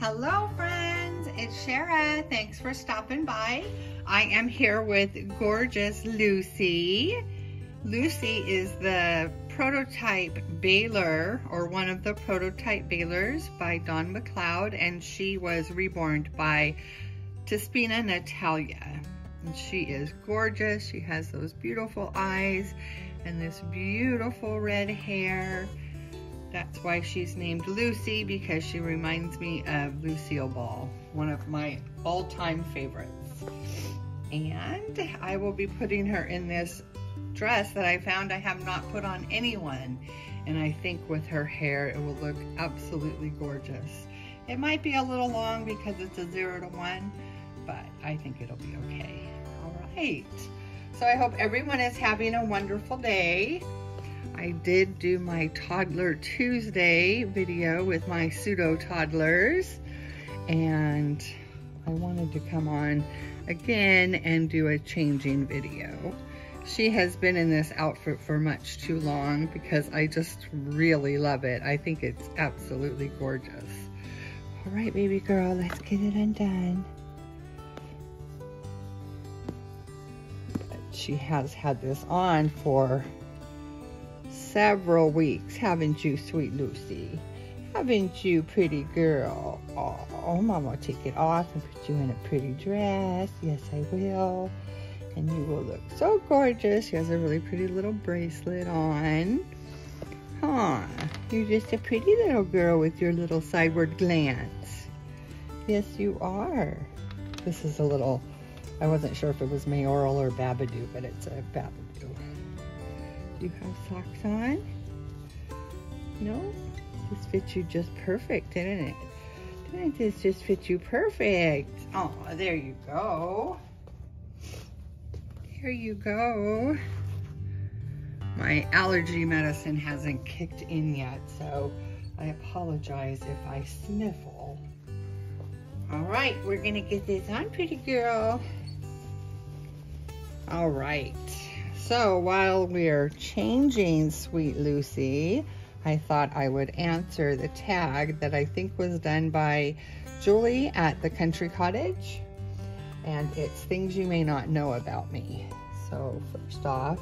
Hello friends, it's Shara. Thanks for stopping by. I am here with gorgeous Lucy. Lucy is the prototype baler or one of the prototype balers by Dawn McLeod and she was reborn by Tispina Natalia. And she is gorgeous. She has those beautiful eyes and this beautiful red hair that's why she's named Lucy because she reminds me of Lucille Ball, one of my all-time favorites. And I will be putting her in this dress that I found I have not put on anyone. And I think with her hair, it will look absolutely gorgeous. It might be a little long because it's a zero to one, but I think it'll be okay. All right. So I hope everyone is having a wonderful day. I did do my Toddler Tuesday video with my pseudo toddlers and I wanted to come on again and do a changing video. She has been in this outfit for much too long because I just really love it. I think it's absolutely gorgeous. All right, baby girl, let's get it undone. But she has had this on for several weeks, haven't you, sweet Lucy? Haven't you, pretty girl? Oh, oh, Mama, take it off and put you in a pretty dress. Yes, I will. And you will look so gorgeous. She has a really pretty little bracelet on. Huh, you're just a pretty little girl with your little sideward glance. Yes, you are. This is a little, I wasn't sure if it was Mayoral or Babadoo, but it's a Babadoo you have socks on? No? This fits you just perfect, didn't it? Didn't this just fit you perfect? Oh, there you go. There you go. My allergy medicine hasn't kicked in yet, so I apologize if I sniffle. All right, we're gonna get this on, pretty girl. All right. So while we're changing Sweet Lucy, I thought I would answer the tag that I think was done by Julie at the Country Cottage. And it's things you may not know about me. So first off,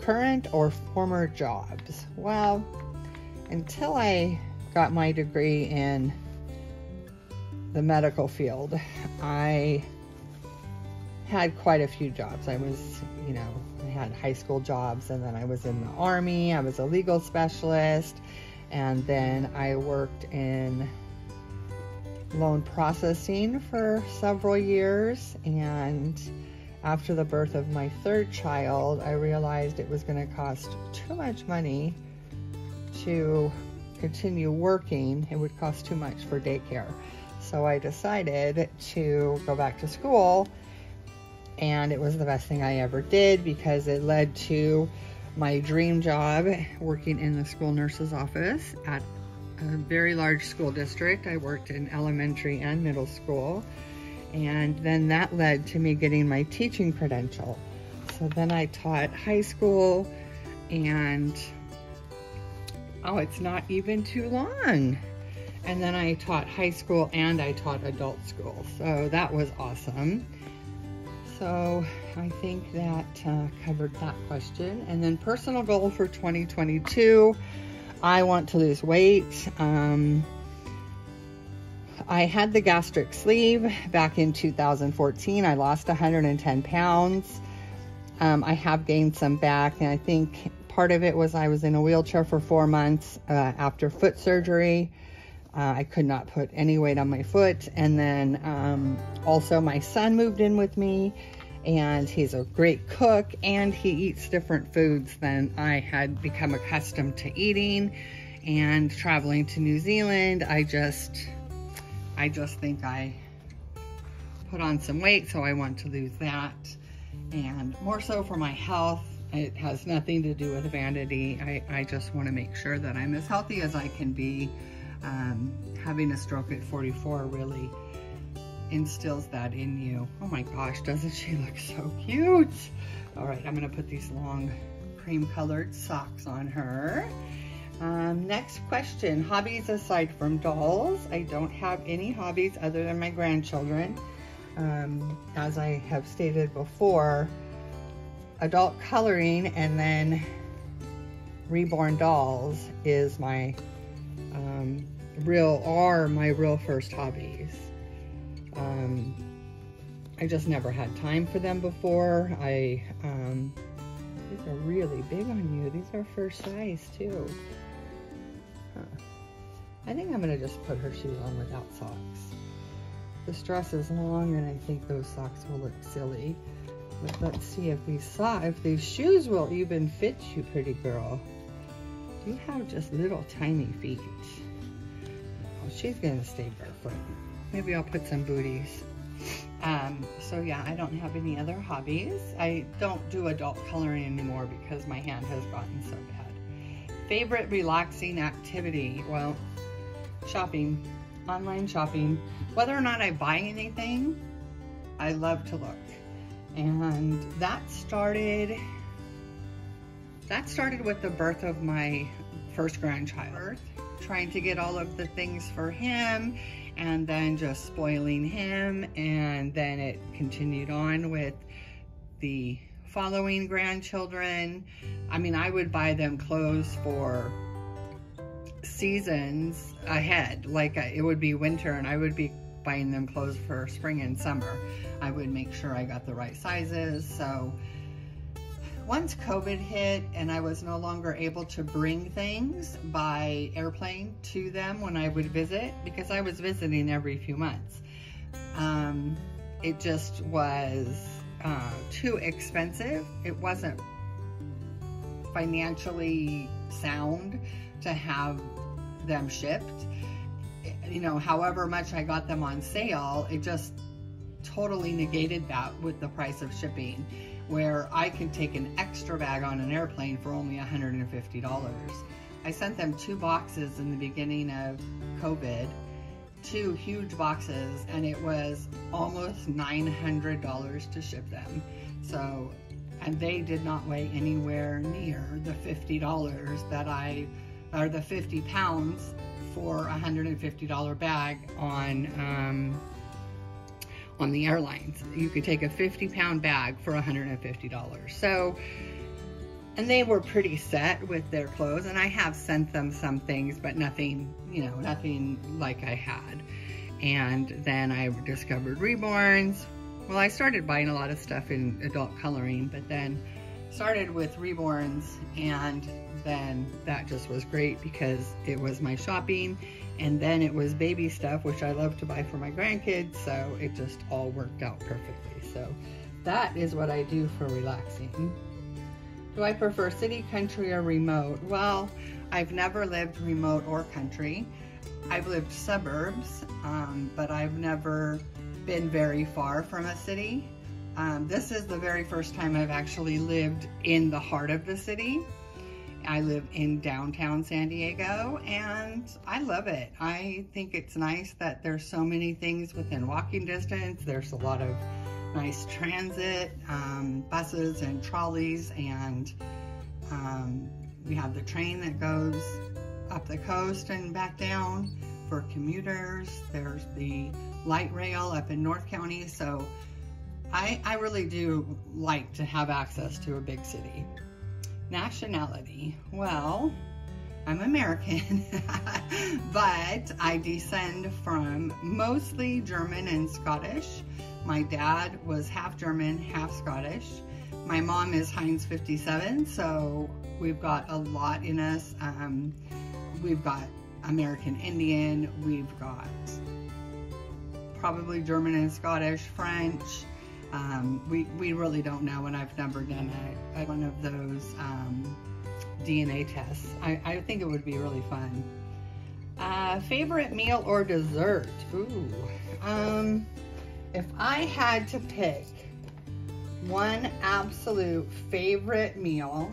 current or former jobs. Well, until I got my degree in the medical field, I had quite a few jobs. I was, you know, I had high school jobs and then I was in the army. I was a legal specialist and then I worked in loan processing for several years and after the birth of my third child, I realized it was going to cost too much money to continue working. It would cost too much for daycare. So I decided to go back to school and it was the best thing I ever did because it led to my dream job working in the school nurse's office at a very large school district. I worked in elementary and middle school and then that led to me getting my teaching credential. So then I taught high school and oh, it's not even too long. And then I taught high school and I taught adult school. So that was awesome. So I think that uh, covered that question. And then personal goal for 2022, I want to lose weight. Um, I had the gastric sleeve back in 2014. I lost 110 pounds. Um, I have gained some back, and I think part of it was I was in a wheelchair for four months uh, after foot surgery. Uh, I could not put any weight on my foot. And then um, also my son moved in with me and he's a great cook and he eats different foods than I had become accustomed to eating. And traveling to New Zealand, I just, I just think I put on some weight, so I want to lose that. And more so for my health, it has nothing to do with vanity. I, I just want to make sure that I'm as healthy as I can be um, having a stroke at 44 really instills that in you. Oh my gosh, doesn't she look so cute? All right, I'm gonna put these long cream colored socks on her. Um, next question, hobbies aside from dolls. I don't have any hobbies other than my grandchildren. Um, as I have stated before, adult coloring and then reborn dolls is my um, real, are my real first hobbies. Um, I just never had time for them before. I, um, these are really big on you. These are first size too. Huh. I think I'm gonna just put her shoes on without socks. The dress is long and I think those socks will look silly. But let's see if these socks, if these shoes will even fit you, pretty girl. You have just little tiny feet. She's gonna stay barefoot. Maybe I'll put some booties. Um, so yeah, I don't have any other hobbies. I don't do adult coloring anymore because my hand has gotten so bad. Favorite relaxing activity? Well, shopping, online shopping. Whether or not I buy anything, I love to look. And that started, that started with the birth of my first grandchild. Trying to get all of the things for him and then just spoiling him. And then it continued on with the following grandchildren. I mean, I would buy them clothes for seasons ahead. Like it would be winter and I would be buying them clothes for spring and summer. I would make sure I got the right sizes. So once COVID hit and I was no longer able to bring things by airplane to them when I would visit, because I was visiting every few months, um, it just was uh, too expensive. It wasn't financially sound to have them shipped. You know, however much I got them on sale, it just totally negated that with the price of shipping where I can take an extra bag on an airplane for only $150. I sent them two boxes in the beginning of COVID, two huge boxes, and it was almost $900 to ship them. So, and they did not weigh anywhere near the $50 that I, or the 50 pounds for a $150 bag on um, on the airlines. You could take a 50 pound bag for $150. So, and they were pretty set with their clothes and I have sent them some things, but nothing, you know, nothing like I had. And then I discovered Reborns. Well, I started buying a lot of stuff in adult coloring, but then started with Reborns and then that just was great because it was my shopping and then it was baby stuff, which I love to buy for my grandkids. So it just all worked out perfectly. So that is what I do for relaxing. Do I prefer city, country, or remote? Well, I've never lived remote or country. I've lived suburbs, um, but I've never been very far from a city. Um, this is the very first time I've actually lived in the heart of the city. I live in downtown San Diego and I love it. I think it's nice that there's so many things within walking distance. There's a lot of nice transit, um, buses and trolleys and um, we have the train that goes up the coast and back down for commuters. There's the light rail up in North County. So I, I really do like to have access to a big city. Nationality. Well, I'm American, but I descend from mostly German and Scottish. My dad was half German, half Scottish. My mom is Heinz 57, so we've got a lot in us. Um, we've got American Indian, we've got probably German and Scottish, French, um, we, we really don't know, and I've never done a, a one of those um, DNA tests. I, I think it would be really fun. Uh, favorite meal or dessert? Ooh. Um, if I had to pick one absolute favorite meal,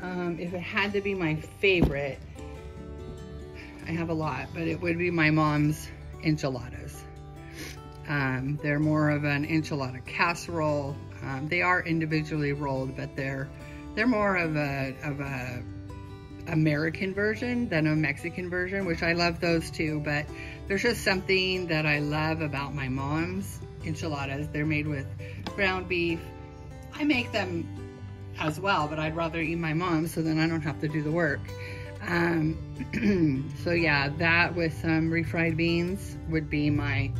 um, if it had to be my favorite, I have a lot, but it would be my mom's enchiladas. Um, they're more of an enchilada casserole. Um, they are individually rolled, but they're they're more of a of a American version than a Mexican version, which I love those too. But there's just something that I love about my mom's enchiladas. They're made with ground beef. I make them as well, but I'd rather eat my mom's so then I don't have to do the work. Um, so yeah, that with some refried beans would be my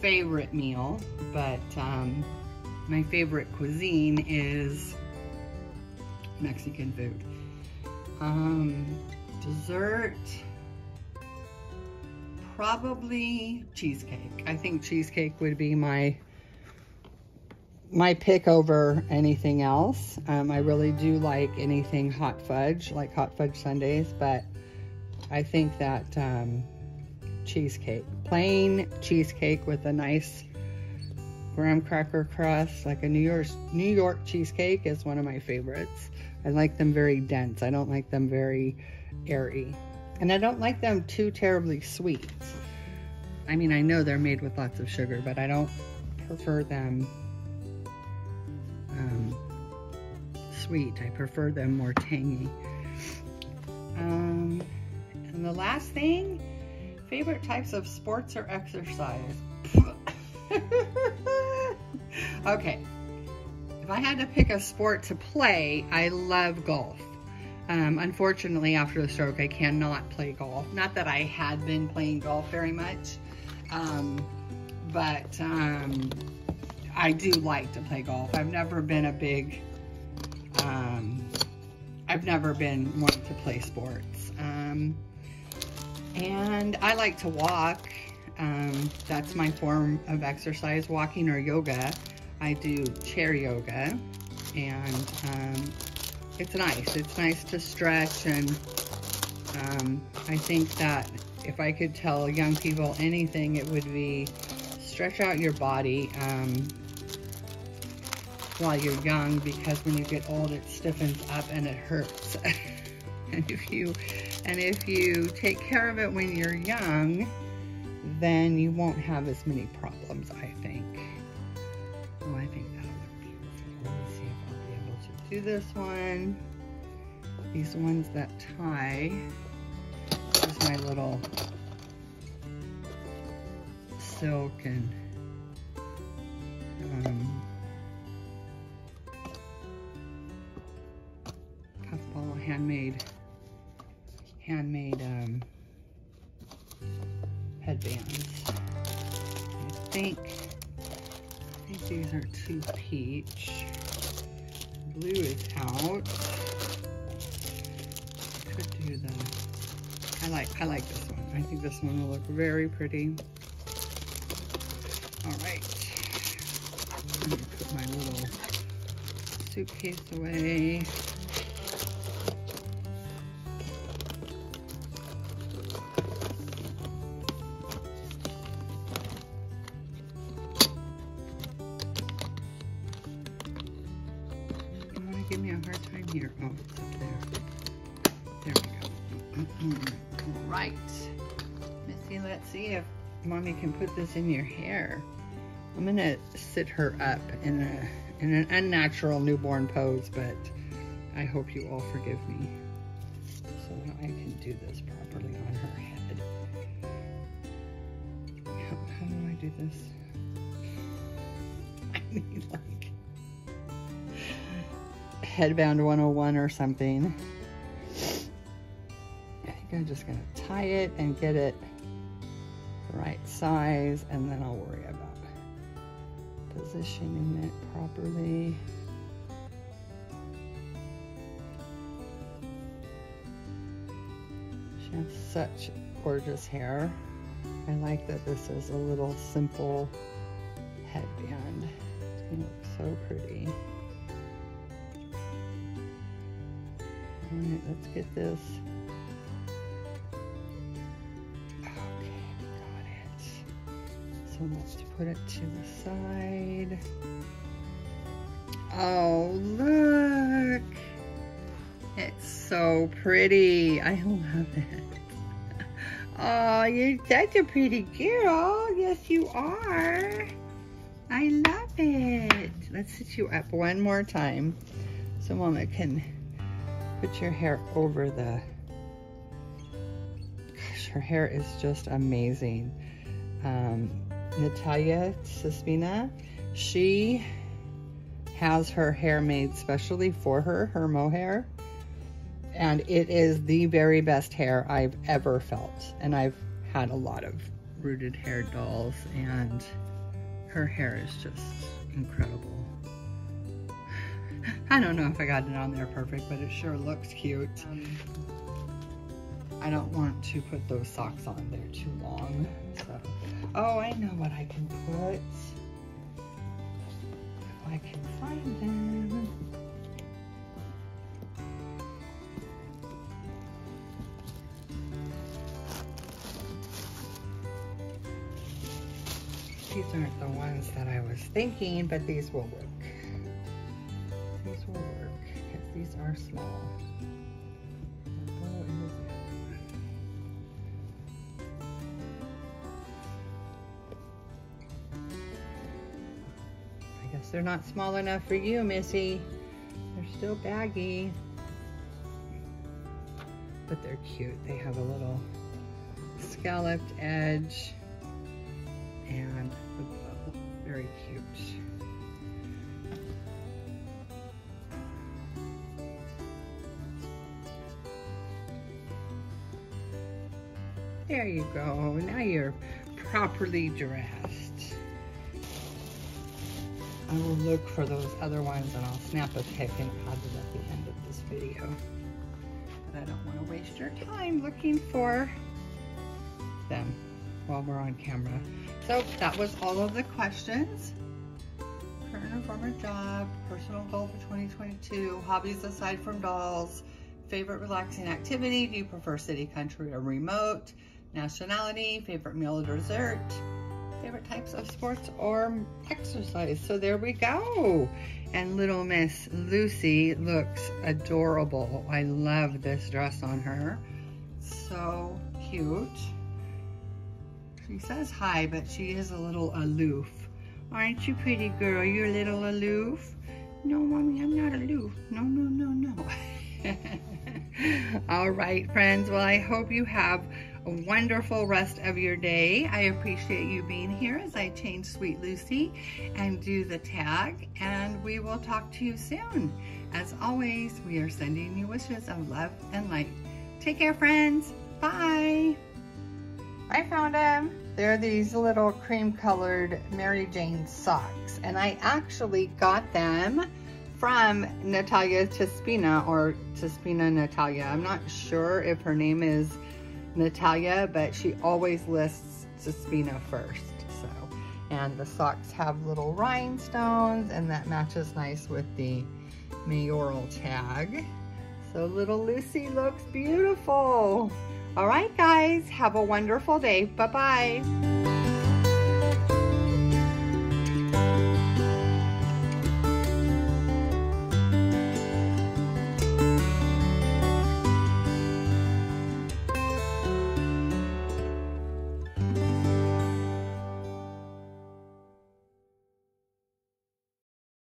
favorite meal, but um, my favorite cuisine is Mexican food. Um, dessert, probably cheesecake. I think cheesecake would be my my pick over anything else. Um, I really do like anything hot fudge, like hot fudge sundaes, but I think that um, cheesecake, plain cheesecake with a nice graham cracker crust, like a New York New York cheesecake, is one of my favorites. I like them very dense. I don't like them very airy. And I don't like them too terribly sweet. I mean, I know they're made with lots of sugar, but I don't prefer them sweet. I prefer them more tangy. Um, and the last thing, favorite types of sports or exercise. okay, if I had to pick a sport to play, I love golf. Um, unfortunately, after the stroke, I cannot play golf. Not that I had been playing golf very much, um, but um, I do like to play golf. I've never been a big, um, I've never been one to play sports. Um, and I like to walk. Um, that's my form of exercise, walking or yoga. I do chair yoga and um, it's nice. It's nice to stretch and um, I think that if I could tell young people anything, it would be stretch out your body um, while you're young because when you get old, it stiffens up and it hurts. and if you and if you take care of it when you're young, then you won't have as many problems, I think. Oh, I think that'll look beautiful. Let me see if I'll be able to do this one. These ones that tie. This is my little silk and um, handmade handmade um, headbands. I think I think these are too peach. Blue is out. Could do the. I like I like this one. I think this one will look very pretty. All right. Put my little suitcase away. Give me a hard time here. Oh, it's up there. There we go. All right. Missy, let's see if mommy can put this in your hair. I'm gonna sit her up in a in an unnatural newborn pose, but I hope you all forgive me so that I can do this properly on her head. How, how do I do this? I need like Headband 101 or something. I think I'm just gonna tie it and get it the right size and then I'll worry about positioning it properly. She has such gorgeous hair. I like that this is a little simple headband. It looks so pretty. Right, let's get this. Okay, got it. So let's put it to the side. Oh, look. It's so pretty. I love it. Oh, you're such a pretty girl. Yes, you are. I love it. Let's sit you up one more time So mama can put your hair over the, gosh, her hair is just amazing. Um, Natalia Cispina, she has her hair made specially for her, her mohair. And it is the very best hair I've ever felt. And I've had a lot of rooted hair dolls and her hair is just incredible. I don't know if I got it on there perfect, but it sure looks cute. I don't want to put those socks on, they're too long. So, oh, I know what I can put. If I can find them. These aren't the ones that I was thinking, but these will work. Small. I guess they're not small enough for you, Missy. They're still baggy. But they're cute. They have a little scalloped edge There you go. Now you're properly dressed. I will look for those other ones and I'll snap a pic and add it at the end of this video. But I don't want to waste your time looking for them while we're on camera. So that was all of the questions. Current or former job, personal goal for 2022, hobbies aside from dolls, favorite relaxing activity, do you prefer city, country, or remote, nationality, favorite meal or dessert, favorite types of sports or exercise. So there we go. And little Miss Lucy looks adorable. I love this dress on her. So cute. She says hi, but she is a little aloof. Aren't you pretty girl? You're a little aloof. No, mommy, I'm not aloof. No, no, no, no. All right, friends. Well, I hope you have wonderful rest of your day. I appreciate you being here as I change Sweet Lucy and do the tag. And we will talk to you soon. As always, we are sending you wishes of love and light. Take care, friends. Bye. I found them. They're these little cream colored Mary Jane socks. And I actually got them from Natalia Tispina or Tispina Natalia. I'm not sure if her name is Natalia, but she always lists Tispina first. So, and the socks have little rhinestones and that matches nice with the Mayoral tag. So little Lucy looks beautiful. All right, guys, have a wonderful day. Bye-bye.